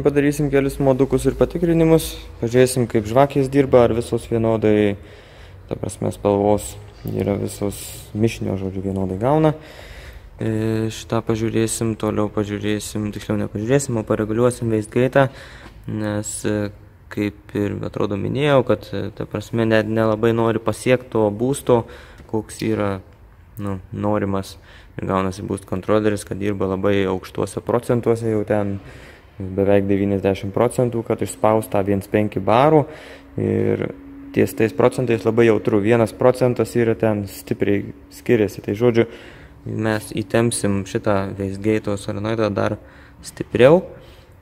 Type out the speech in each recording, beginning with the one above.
Šiandien padarysim kelius modukus ir patikrinimus. Pažiūrėsim, kaip žvakės dirba, ar visos vienodai, ta prasme, spalvos yra visos mišinio, žodžiu, vienodai gauna. E, šitą pažiūrėsim, toliau pažiūrėsim, tiksliau nepažiūrėsim, o pareguliuosim veistgaitą, nes e, kaip ir atrodo minėjau, kad e, ta prasme net nelabai nori pasiekti to būsto, koks yra nu, norimas. Ir gaunasi būst kontroleris, kad dirba labai aukštuose procentuose jau ten beveik 90 procentų, kad išspaus tą 1,5 barų ir ties tais procentais labai jautru. Vienas procentas yra ten stipriai skiriasi. Tai žodžiu, mes įtempsim šitą Veisgeito solenoidą dar stipriau,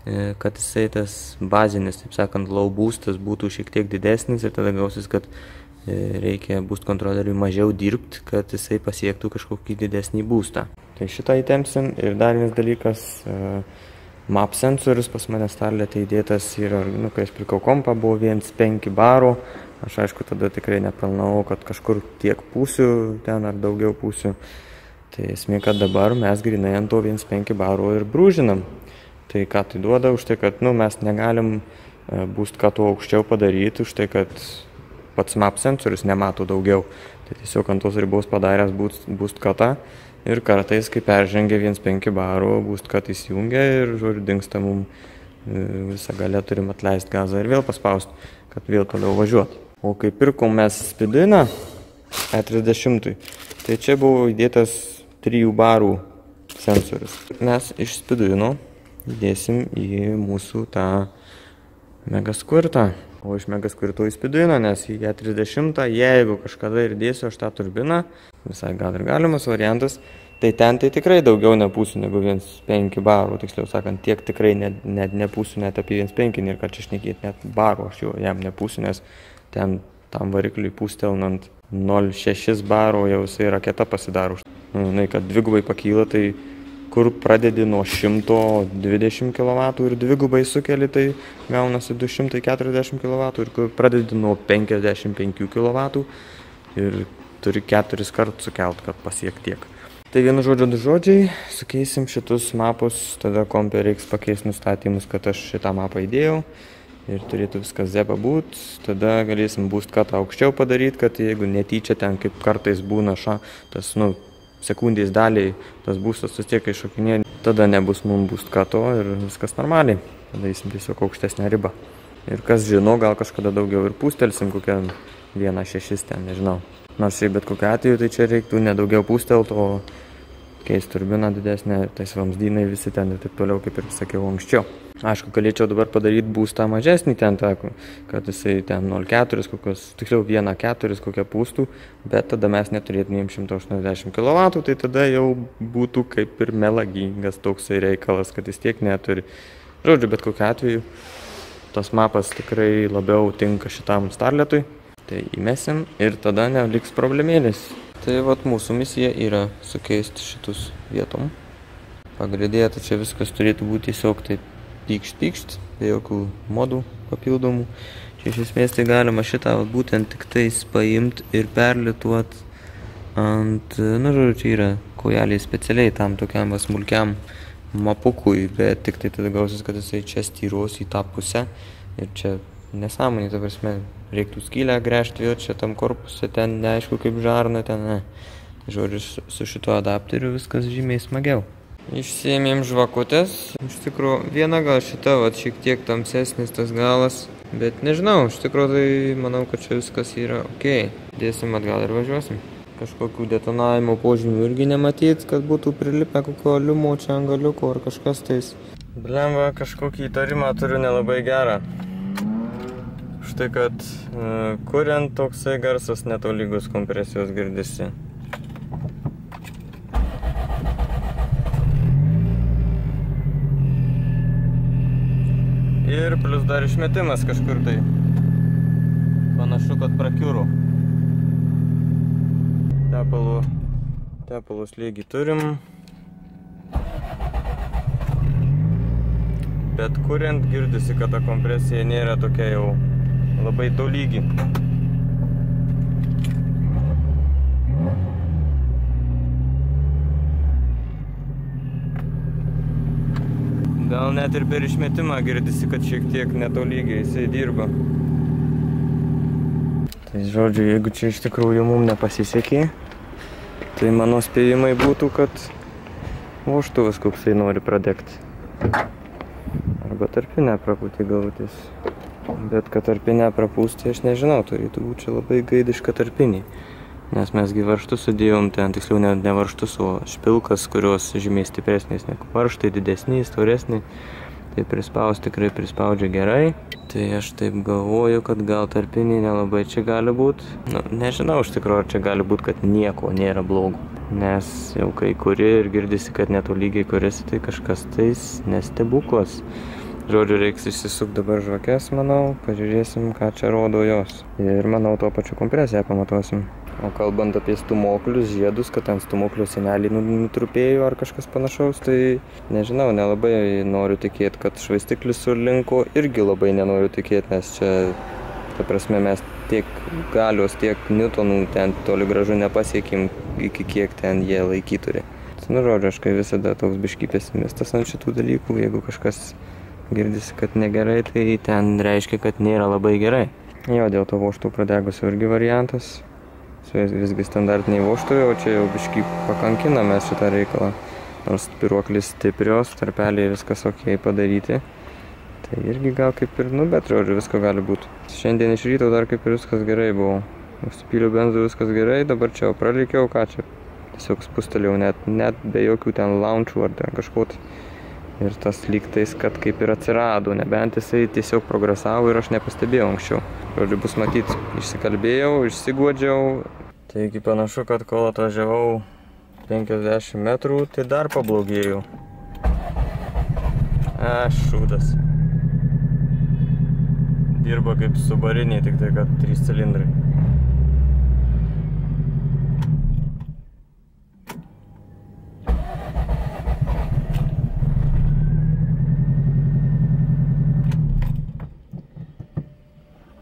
e, kad jisai tas bazinis, taip sakant, low boostas būtų šiek tiek didesnis ir tada gausis, kad e, reikia boost kontroleriui mažiau dirbti, kad jisai pasiektų kažkokį didesnį boostą. Tai šitą įtempsim ir dar vienas dalykas, uh, map sensorius pas mane starlete įdėtas yra, nu, kai aš pirkau kompą, buvo 1,5 barų, aš aišku tada tikrai neplanavau, kad kažkur tiek pusių ten ar daugiau pusių. Tai esmė, kad dabar mes grinai ant to 1,5 barų ir brūžinam. Tai ką tai duoda, už tai, kad nu, mes negalim e, boost ką tuo aukščiau padaryti, už tai, kad pats map sensorius nemato daugiau. Tai tiesiog ant tos ribos padaręs boost, boost katą ir kartais, kai peržengia 1,5 barų, boost cut įsijungia ir, žodžiu, dinksta mum e, visą galę turim atleisti gazą ir vėl paspausti, kad vėl toliau važiuot. O kai pirkom mes spidiną E30, tai čia buvo įdėtas 3 barų sensorius. Mes iš spidino įdėsim į mūsų tą megaskvirtą. O iš megaskvirto į spidiną, nes į E30, jeigu kažkada ir dėsiu aš tą turbiną, visai gal ir galimas variantas, tai ten tai tikrai daugiau nepūsiu negu 1,5 barų, tiksliau sakant, tiek tikrai net, net nepūsiu net apie 1,5 ir kad čia šnekėti net barų aš jau jam nepūsiu, nes ten tam varikliui pūstelnant 0,6 baro jau jisai raketa pasidaro. Nu, žinai, kad dvigubai pakyla, tai kur pradedi nuo 120 kW ir dvigubai sukeli, tai gaunasi 240 kW ir kur pradedi nuo 55 kW ir turi keturis kartus sukelt, kad pasiek tiek. Tai vienu žodžiu du žodžiai, sukeisim šitus mapus, tada kompė reiks pakeisti nustatymus, kad aš šitą mapą įdėjau ir turėtų viskas zepa būt, tada galėsim boost katą aukščiau padaryti, kad jeigu netyčia ten kaip kartais būna ša, tas, nu, sekundės daliai tas būstas vis tiek iššokinė, tada nebus mums boost kato ir viskas normaliai, tada eisim tiesiog aukštesnę ribą. Ir kas žino, gal kažkada daugiau ir pūstelsim kokią vieną šešis ten, nežinau. Nors šiaip bet kokiu atveju tai čia reiktų nedaugiau pūstelt, o keisti turbiną didesnę, tais vamzdynai visi ten ir taip toliau, kaip ir sakiau anksčiau. Aišku, galėčiau dabar padaryti būstą mažesnį ten, tą, kad jisai ten 0,4, kokios, tiksliau 1,4 kokią pūstų, bet tada mes neturėtumėm 180 kW, tai tada jau būtų kaip ir melagingas toksai reikalas, kad jis tiek neturi. Žodžiu, bet kokiu atveju tas mapas tikrai labiau tinka šitam starletui. Tai įmesim ir tada neliks problemėlės. Tai vat mūsų misija yra sukeisti šitus vietom. Pagrindėje, tai čia viskas turėtų būti tiesiog taip pykšt pykšt, be jokių modų papildomų. Čia iš esmės tai galima šitą būtent tik tais paimti ir perlituot ant, nu žodžiu, čia yra kojelį specialiai tam tokiam va smulkiam mapukui, bet tik tai tada gausis, kad jisai čia styros į tą pusę ir čia nesąmonė, ta prasme, reiktų skylę gręžti vėl čia tam korpuse, ten neaišku kaip žarna, ten ne. Žodžiu, su šituo adapteriu viskas žymiai smagiau. Išsiėmėm žvakutės, iš tikrųjų viena gal šita, va, šiek tiek tamsesnis tas galas, bet nežinau, iš tikrųjų tai manau, kad čia viskas yra ok. Dėsim atgal ir važiuosim. Kažkokių detonavimo požymių irgi nematyt, kad būtų prilipę kokio liumo čia ant galiuko ar kažkas tais. Blemba, kažkokį įtarimą turiu nelabai gerą štai kad e, kuriant toksai garsas netolygus kompresijos girdisi. Ir plus dar išmetimas kažkur tai. Panašu, kad prakiūro. Tepalų, tepalų slėgį turim. Bet kuriant girdisi, kad ta kompresija nėra tokia jau labai tolygi. Gal net ir per išmetimą girdisi, kad šiek tiek netolygiai jisai dirba. Tai žodžiu, jeigu čia iš tikrųjų mums nepasisekė, tai mano spėjimai būtų, kad voštuvas koksai nori pradegti. Arba tarpinę prapūti galvutis. Bet kad tarpinę prapūsti, aš nežinau, turėtų būti čia labai gaidiška tarpiniai. Nes mesgi varžtus sudėjom ten, tiksliau ne, ne varžtus, o špilkas, kurios žymiai stipresnės negu varžtai, didesni, storesni. Tai prispaus tikrai prispaudžia gerai. Tai aš taip galvoju, kad gal tarpiniai nelabai čia gali būti. Nu, nežinau iš tikrųjų, ar čia gali būti, kad nieko nėra blogo. Nes jau kai kuri ir girdisi, kad netolygiai kuriasi, tai kažkas tais nestebuklas. Žodžiu, reiks išsisukti dabar žvakes, manau, pažiūrėsim, ką čia rodo jos. Ir manau, tuo pačiu kompresiją pamatuosim. O kalbant apie stumoklius, žiedus, kad ant stumoklių seneliai nutrupėjo ar kažkas panašaus, tai nežinau, nelabai noriu tikėti, kad švaistiklis sulinko, irgi labai nenoriu tikėti, nes čia, ta prasme, mes tiek galios, tiek newtonų ten toli gražu nepasiekim, iki kiek ten jie laikyturi. Nu, žodžiu, aš kai visada toks bišky pesimistas ant šitų dalykų, jeigu kažkas girdisi, kad negerai, tai ten reiškia, kad nėra labai gerai. Jo, dėl to voštų pradegusio irgi variantas. Su visgi standartiniai voštuvai, o čia jau biškai pakankina mes šitą reikalą. Nors spiruoklis stiprios, tarpeliai viskas ok padaryti. Tai irgi gal kaip ir, nu bet žodžiu, visko gali būti. Šiandien iš ryto dar kaip ir viskas gerai buvo. Užsipyliau benzų viskas gerai, dabar čia jau praleikiau, ką čia. Tiesiog spustelėjau net, net be jokių ten launchų ar ten kažko. Tai ir tas lygtais, kad kaip ir atsirado, nebent jisai tiesiog progresavo ir aš nepastebėjau anksčiau. Žodžiu, bus matyti, išsikalbėjau, išsiguodžiau. Taigi panašu, kad kol atvažiavau 50 metrų, tai dar pablogėjau. Aš šūdas. Dirba kaip subariniai, tik tai kad 3 cilindrai.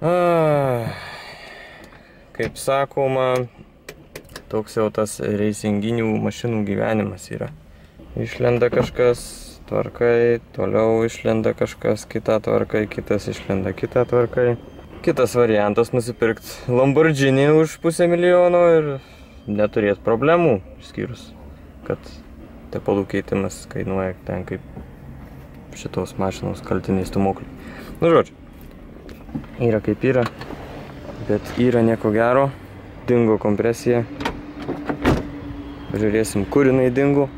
A, kaip sakoma, toks jau tas reisinginių mašinų gyvenimas yra. Išlenda kažkas tvarkai, toliau išlenda kažkas kita tvarkai, kitas išlenda kita tvarkai. Kitas variantas nusipirkti Lamborghini už pusę milijono ir neturėti problemų, išskyrus, kad tepalų keitimas kainuoja ten kaip šitos mašinos kaltiniai stumokliai. Nu, žodžiu, yra kaip yra, bet yra nieko gero, dingo kompresija, pažiūrėsim, kur jinai dingo.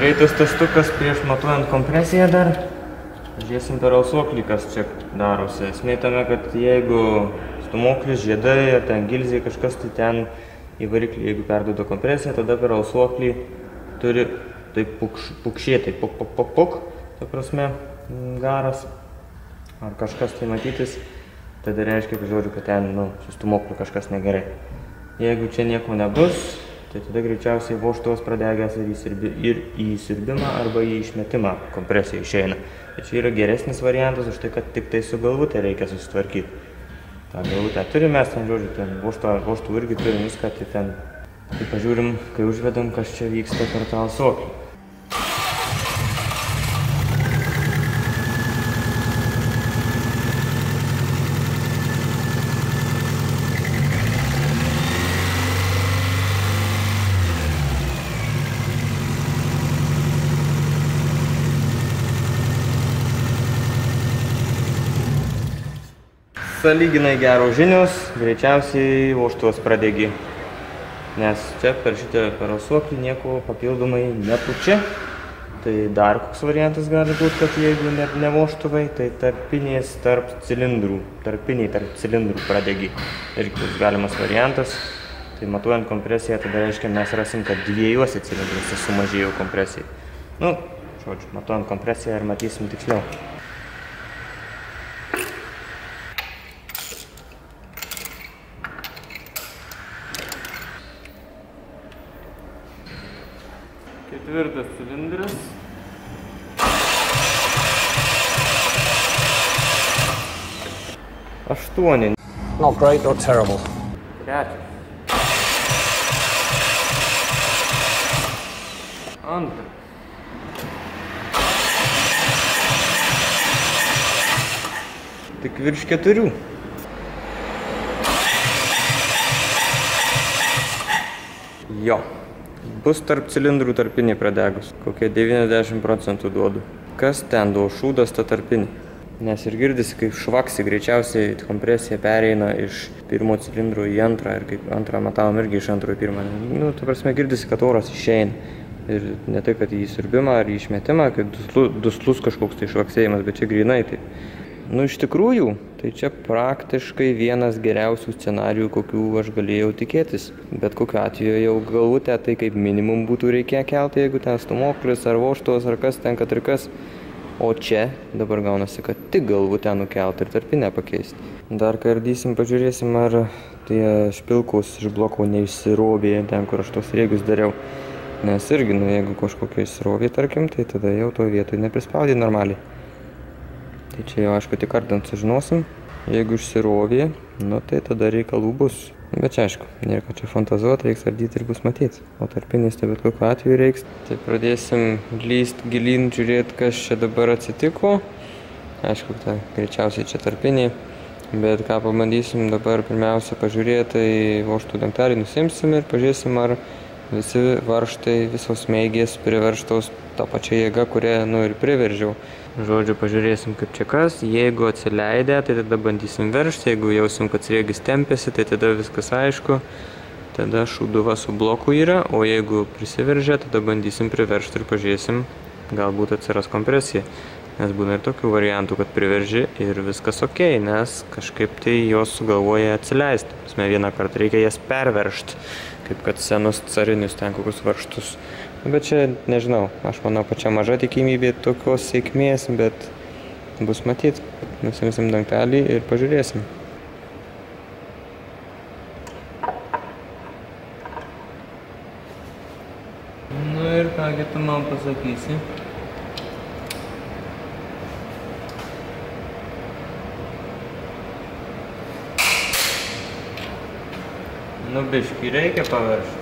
Greitas testukas prieš matuojant kompresiją dar. Žiūrėsim per alsuoklį, kas čia darosi. Esmė tame, kad jeigu stumoklis, žiedai ar ten gilziai kažkas, tai ten į variklį, jeigu perduoda kompresiją, tada per alsuoklį turi taip pukš, pukšėtai, puk, puk, puk, puk, ta prasme, garas ar kažkas tai matytis, tada reiškia, kad žodžiu, kad ten, nu, su stumokliu kažkas negerai. Jeigu čia nieko nebus, tai tada greičiausiai vožtuvas pradegęs ir į, sirbi, ir į sirbimą arba į išmetimą kompresija išeina. Tai čia yra geresnis variantas už tai, kad tik tai su galvutė reikia susitvarkyti. Ta galvutė turim mes ten, žodžiu, ten vožtuvų irgi turim viską, tai ten, tai pažiūrim, kai užvedam, kas čia vyksta per tą alsuoklį. Saliginai geros žinios, greičiausiai vožtuvas pradegi. Nes čia per šitą perosuoklį nieko papildomai nepučia. Tai dar koks variantas gali būti, kad jeigu net ne voštuvai, tai tarpinės tarp cilindrų, tarpiniai tarp cilindrų pradegi. Irgi toks galimas variantas. Tai matuojant kompresiją, tada reiškia mes rasim, kad dviejuose cilindruose sumažėjo kompresija. Nu, žodžiu, matuojant kompresiją ir matysim tiksliau. Ketvirtas cilindras. Aštuoni. Not great or terrible. Trečias. Antras. Tik virš keturių. Jo. Bus tarp cilindrų tarpiniai pradegus. Kokie 90 procentų duodu. Kas ten duo šūdas ta tarpinė? Nes ir girdisi, kaip švaksi, greičiausiai kompresija pereina iš pirmo cilindro į antrą ir kaip antrą matavom irgi iš antro į pirmą. Nu, tu prasme, girdisi, kad oras išeina. Ir ne tai, kad į įsirbimą ar į išmetimą, kad duslu, duslus kažkoks tai švaksėjimas, bet čia grinai taip. Nu, iš tikrųjų, tai čia praktiškai vienas geriausių scenarijų, kokių aš galėjau tikėtis. Bet kokiu atveju jau galvutę tai kaip minimum būtų reikėję kelti, jeigu ten stumoklis ar voštos ar kas ten, kad ir kas. O čia dabar gaunasi, kad tik galvutę nukelti ir tarpinę pakeisti. Dar kardysim, pažiūrėsim, ar tie špilkus iš bloko neišsirovė ten, kur aš tos rėgius dariau. Nes irgi, nu, jeigu kažkokia išsirovė, tarkim, tai tada jau to vietoj neprispaudė normaliai. Tai čia jau aišku tik ardant sužinosim. Jeigu išsirovė, nu tai tada reikalų bus. Bet čia aišku, nieko čia fantazuoti, reiks ardyti ir bus matyti. O tarpinis tai bet kokiu atveju reiks. Tai pradėsim lyst gilin, žiūrėti, kas čia dabar atsitiko. Aišku, tai greičiausiai čia tarpiniai. Bet ką pabandysim dabar pirmiausia pažiūrėti, tai voštų dangtelį nusimsim ir pažiūrėsim, ar visi varžtai, visos meigės priverštos tą pačią jėgą, kurią nu ir priveržiau. Žodžiu, pažiūrėsim kaip čia kas. Jeigu atsileidę, tai tada bandysim veršti. Jeigu jausim, kad sriegis tempiasi, tai tada viskas aišku. Tada šūduva su bloku yra, o jeigu prisiveržia, tada bandysim priveršti ir pažiūrėsim, galbūt atsiras kompresija. Nes būna ir tokių variantų, kad priverži ir viskas ok, nes kažkaip tai jos sugalvoja atsileisti. Mes vieną kartą reikia jas perveršti, kaip kad senus carinius ten kokius varštus. Bet čia nežinau, aš manau, pačia maža tikimybė tokios sėkmės, bet bus matyt. Nusimsim dangtelį ir pažiūrėsim. Nu ir kągi tu man pasakysi? Nu biškį reikia paviršti.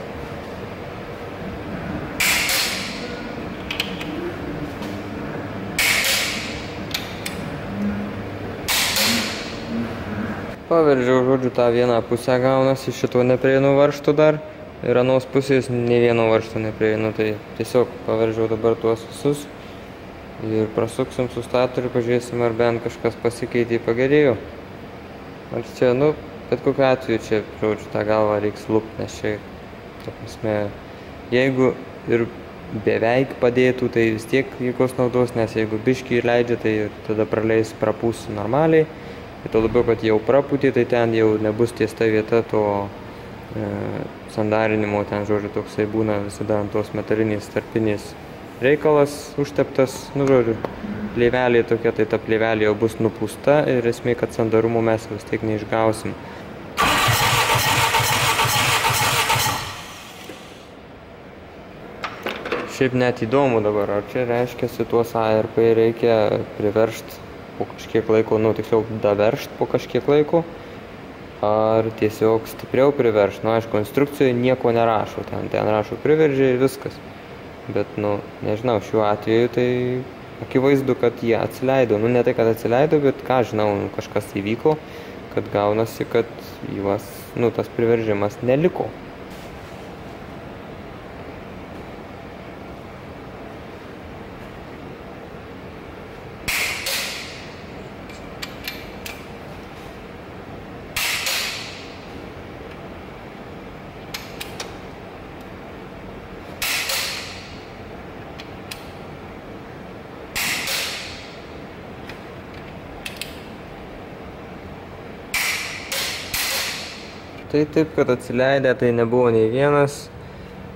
Paveržiau, žodžiu, tą vieną pusę gaunasi, šito neprieinu varštų dar ir anos pusės ne vieno varšto neprieinu, tai tiesiog paveržiau dabar tuos visus ir prasuksim su statoriu, pažiūrėsim, ar bent kažkas pasikeitė, pagerėjo. Ar čia, nu, bet kokiu atveju čia, žodžiu, tą galvą reiks lūpti, nes čia, ta prasme, jeigu ir beveik padėtų, tai vis tiek jokios naudos, nes jeigu biškį įleidžia, tai tada praleis prapūs normaliai. Ir to labiau, kad jau prapūtė, tai ten jau nebus ties ta vieta to e, sandarinimo, ten žodžiu, toksai būna visada ant tos metalinės tarpinės reikalas užteptas, nu žodžiu, plėvelė tokia, tai ta plėvelė jau bus nupūsta ir esmė, kad sandarumo mes vis tiek neišgausim. Šiaip net įdomu dabar, ar čia reiškia, tuos ARP reikia priveršti po kažkiek laiko, nu tiksliau daveršt po kažkiek laiko, ar tiesiog stipriau priveršt. Nu, aišku, instrukcijoje nieko nerašo, ten, ten rašo priveržė ir viskas. Bet, nu, nežinau, šiuo atveju tai akivaizdu, kad jie atsileido. Nu, ne tai, kad atsileido, bet ką žinau, nu, kažkas įvyko, kad gaunasi, kad juos, nu, tas priveržimas neliko. Tai taip, kad atsileidę, tai nebuvo nei vienas.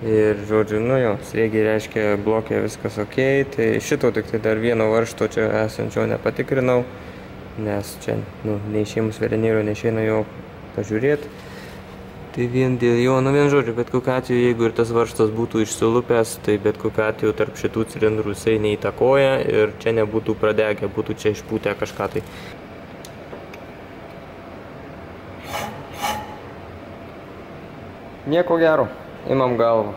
Ir, žodžiu, nu jo, sriegiai reiškia blokė viskas ok, tai šito tik tai dar vieno varšto čia esančio nepatikrinau, nes čia, nu, neišėmus verenėlio neišeina jo pažiūrėti. Tai vien dėl jo, nu vien žodžiu, bet kokiu atveju, jeigu ir tas varžtas būtų išsilupęs, tai bet kokiu atveju tarp šitų cilindrų jisai neįtakoja ir čia nebūtų pradegę, būtų čia išpūtę kažką tai. Nieko gero, imam galvą.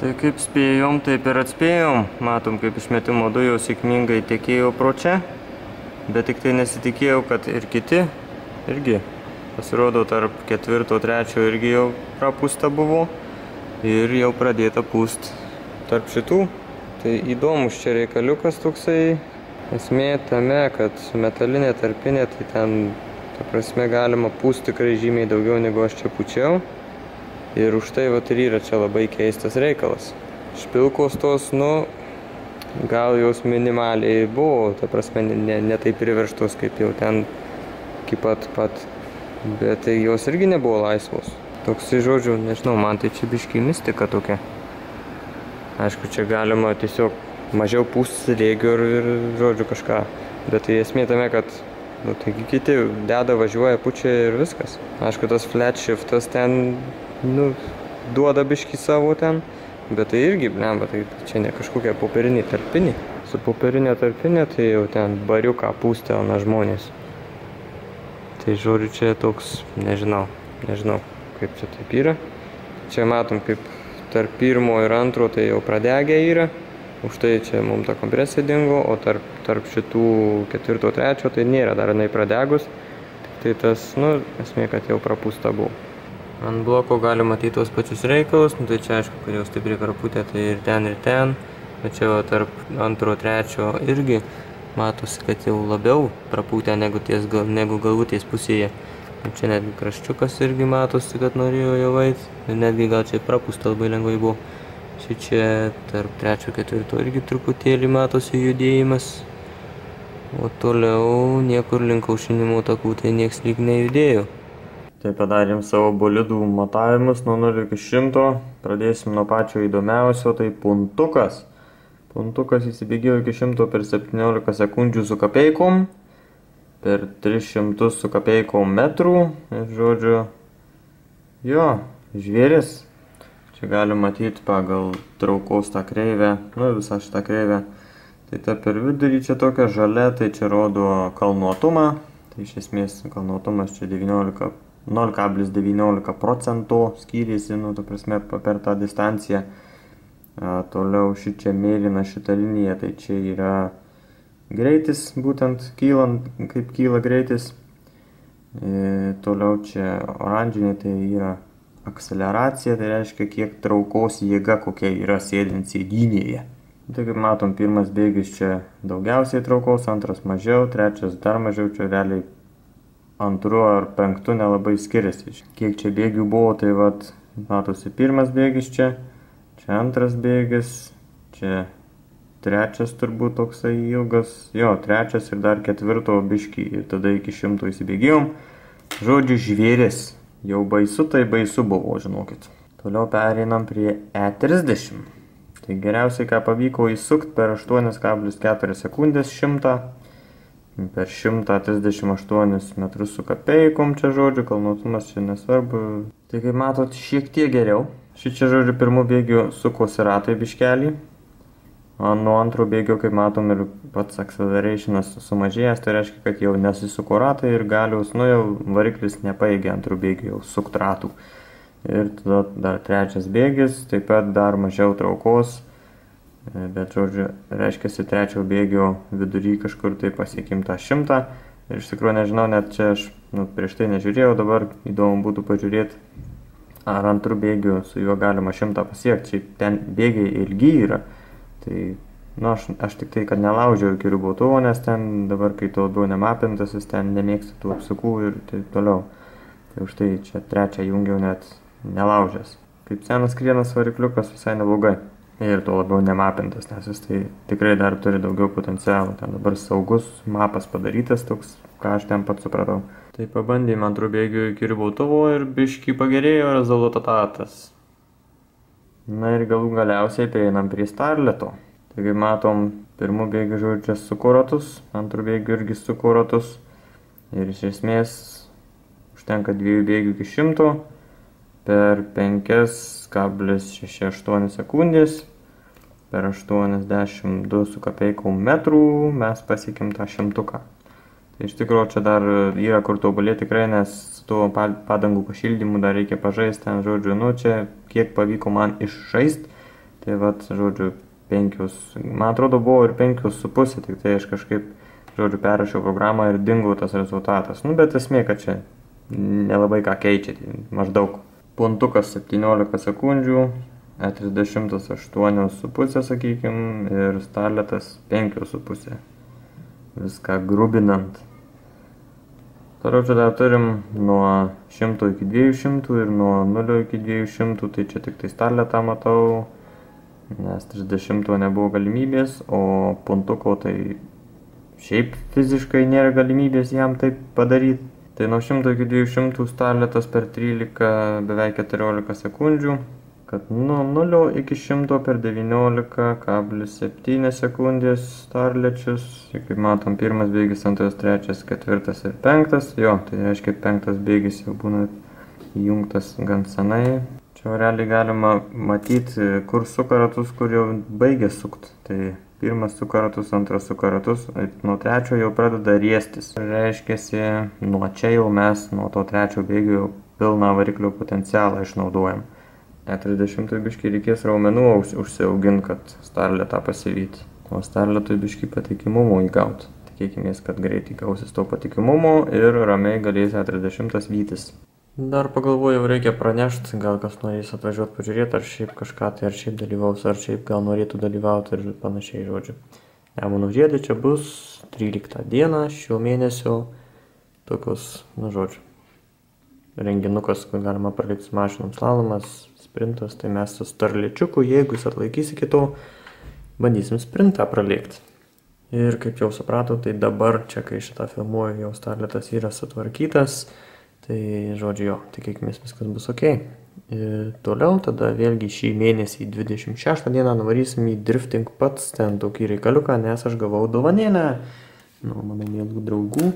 Tai kaip spėjom, taip ir atspėjom. Matom, kaip išmetimo dujos sėkmingai tekėjo pro čia. Bet tik tai nesitikėjau, kad ir kiti irgi pasirodo tarp ketvirto, trečio irgi jau prapusta buvo. Ir jau pradėta pūst tarp šitų. Tai įdomus čia reikaliukas toksai. Esmė tame, kad metalinė tarpinė, tai ten Ta prasme galima pūst tikrai žymiai daugiau negu aš čia pučiau. Ir už tai vat ir yra čia labai keistas reikalas. Špilkos tos, nu, gal jos minimaliai buvo, ta prasme, ne, ne taip priverštos kaip jau ten iki pat pat. Bet jos irgi nebuvo laisvos. Toksai žodžiu, nežinau, man tai čia biškai mistika tokia. Aišku, čia galima tiesiog mažiau pūst slėgių ir, ir, žodžiu, kažką. Bet tai esmė tame, kad Nu, taigi kiti deda, važiuoja, pučia ir viskas. Aišku, tas flat shiftas ten, nu, duoda biški savo ten, bet tai irgi, blemba, tai čia ne kažkokia popierinė tarpinė. Su popierinė tarpinė tai jau ten bariuką pūstelna žmonės. Tai žodžiu, čia toks, nežinau, nežinau, kaip čia taip yra. Čia matom, kaip tarp pirmo ir antro tai jau pradegę yra. Už tai čia mums ta kompresija dingo, o tarp, tarp šitų ketvirto, trečio tai nėra dar jinai pradegus. Tai tas, nu, esmė, kad jau prapūsta buvo. Ant bloko gali matyti tos pačius reikalus, nu, tai čia aišku, kad jau stipriai prapūtė, tai ir ten, ir ten. Bet čia tarp antro, trečio irgi matosi, kad jau labiau prapūtė negu, ties, negu galvutės pusėje. Ir čia netgi kraščiukas irgi matosi, kad norėjo jau eiti. Ir netgi gal čia prapūsta labai lengvai buvo. Štai čia tarp trečio ketvirto irgi truputėlį matosi judėjimas. O toliau niekur link aušinimo takų tai nieks lyg nejudėjo. Tai padarėm savo bolidų matavimus nuo 0 iki 100. Pradėsim nuo pačio įdomiausio, tai puntukas. Puntukas įsibėgėjo iki 100 per 17 sekundžių su kapeikom, per 300 su kapeikom metrų. Ir žodžiu, jo, žvėris Čia galim matyti pagal traukos tą kreivę, nu visą šitą kreivę. Tai ta per vidurį čia tokia žalia, tai čia rodo kalnuotumą. Tai iš esmės kalnuotumas čia 0,19 procentų skyrėsi, nu, ta prasme, per tą distanciją. A, toliau ši čia mėlyna šita linija, tai čia yra greitis, būtent kylant, kaip kyla greitis. E, toliau čia oranžinė, tai yra akceleracija, tai reiškia kiek traukos jėga kokia yra sėdint sėdynėje. Tai kaip matom, pirmas bėgis čia daugiausiai traukos, antras mažiau, trečias dar mažiau, čia realiai antru ar penktu nelabai skiriasi. Kiek čia bėgių buvo, tai vat, matosi pirmas bėgis čia, čia antras bėgis, čia trečias turbūt toksai ilgas, jo, trečias ir dar ketvirto biškį ir tada iki šimto įsibėgėjom. Žodžiu, žvėris. Jau baisu, tai baisu buvo, žinokit. Toliau pereinam prie E30. Tai geriausiai, ką pavyko įsukti per 8,4 sekundės 100. Per 138 metrus su kapeikom čia žodžiu, kalnuotumas čia nesvarbu. Tai kaip matot, šiek tiek geriau. Šį čia žodžiu pirmų bėgių sukosi ratai biškelį. Nuo antro bėgio, kaip matom, ir pats accelerationas sumažėjęs, tai reiškia, kad jau nesisuko ratai ir galiaus, nu jau variklis nepaėgė antrų bėgių jau sukt ratų. Ir tada dar trečias bėgis, taip pat dar mažiau traukos, bet, žodžiu, reiškia, trečio bėgio vidury kažkur tai pasiekim tą šimtą. Ir iš tikrųjų nežinau, net čia aš nu, prieš tai nežiūrėjau, dabar įdomu būtų pažiūrėti, ar antrų bėgių su juo galima šimtą pasiekti. Šiaip ten bėgiai ilgi yra Tai, nu, aš, aš tik tai, kad nelaužiau iki ribotuvo, nes ten dabar, kai tu labiau nemapintas, jis ten nemėgsta tų apsukų ir taip toliau. Tai už tai čia trečią jungiau net nelaužęs. Kaip senas krienas varikliukas visai neblogai. Ir tuo labiau nemapintas, nes jis tai tikrai dar turi daugiau potencialų. Ten dabar saugus mapas padarytas toks, ką aš ten pat supratau. Tai pabandėme antrų bėgių iki ribautuvo ir biški pagerėjo rezultatas. Na ir galų galiausiai prieinam prie starleto. Taigi matom, pirmų bėgių žodžiu suko ratus, antrų bėgių irgi suko ratus. Ir iš esmės užtenka dviejų bėgių iki šimto per 5,68 sekundės per 82 su kapeikom metrų mes pasiekėm tą šimtuką. Tai iš tikrųjų čia dar yra kur tobulėti tikrai, nes su tuo padangų pašildymu dar reikia pažaisti, ten, žodžiu, nu čia kiek pavyko man išžaisti, tai vad, žodžiu, penkius, man atrodo buvo ir penkius su pusė, tik tai aš kažkaip, žodžiu, perrašiau programą ir dingo tas rezultatas. Nu, bet esmė, kad čia nelabai ką keičia, tai maždaug. Puntukas 17 sekundžių, E38,5 sakykim ir starletas 5,5. Viską grubinant. Toliau čia dar turim nuo 100 iki 200 ir nuo 0 iki 200, tai čia tik tai starletą matau, nes 30 nebuvo galimybės, o puntuko tai šiaip fiziškai nėra galimybės jam taip padaryti. Tai nuo 100 iki 200 starletas per 13 beveik 14 sekundžių kad nuo 0 iki 100 per 19,7 sekundės starlečius. Kaip matom, pirmas bėgis, antras, trečias, ketvirtas ir penktas. Jo, tai reiškia, penktas bėgis jau būna įjungtas gan senai. Čia realiai galima matyti, kur suka ratus, kur jau baigia sukti. Tai pirmas suka ratus, antras suka ratus, nuo trečio jau pradeda riestis. Reiškia, nuo čia jau mes, nuo to trečio bėgio jau pilną variklio potencialą išnaudojam. E30 biškai reikės raumenų užsiaugint, kad starletą pasivyti. O starletui biškai patikimumo įgauti. Tikėkime, kad greitai gausis to patikimumo ir ramiai galės E30 vytis. Dar pagalvojau, reikia pranešti, gal kas norės atvažiuoti pažiūrėti, ar šiaip kažką tai, ar šiaip dalyvaus, ar šiaip gal norėtų dalyvauti ir panašiai žodžiu. Nemono žiedai čia bus 13 dieną šio mėnesio, tokios, nu žodžiu, renginukas, kur galima pralikti mašinom slalomas, sprintas, tai mes su starličiuku, jeigu jis atlaikys iki to, bandysim sprintą pralikti. Ir kaip jau supratau, tai dabar čia, kai šitą filmuoju, jau starletas yra sutvarkytas, tai žodžiu jo, tikėkime viskas bus ok. Ir toliau tada vėlgi šį mėnesį 26 dieną nuvarysim į drifting pats ten tokį reikaliuką, nes aš gavau dovanėlę nuo mano mėlų draugų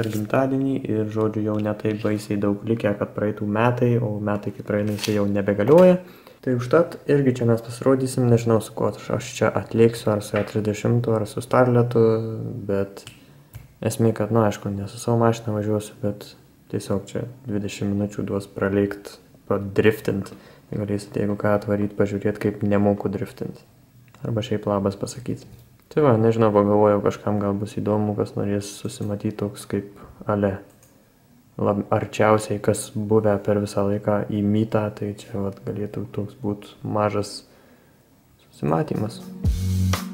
per gimtadienį ir žodžiu jau netaip baisiai daug likę, kad praeitų metai, o metai kaip praeina jisai jau nebegalioja. Tai užtat irgi čia mes pasirodysim, nežinau su kuo aš čia atlėksiu, ar su E30, ar su Starletu, bet esmė, kad, na, aišku, ne su savo mašina važiuosiu, bet tiesiog čia 20 minučių duos praleikti, padriftint. Galėsite, jeigu ką atvaryti, pažiūrėti, kaip nemoku driftinti. Arba šiaip labas pasakyti. Tai va, nežinau, pagalvojau, kažkam gal bus įdomu, kas norės susimatyti toks kaip ale lab, arčiausiai, kas buvę per visą laiką į mytą, tai čia vat, galėtų toks būti mažas susimatymas. again.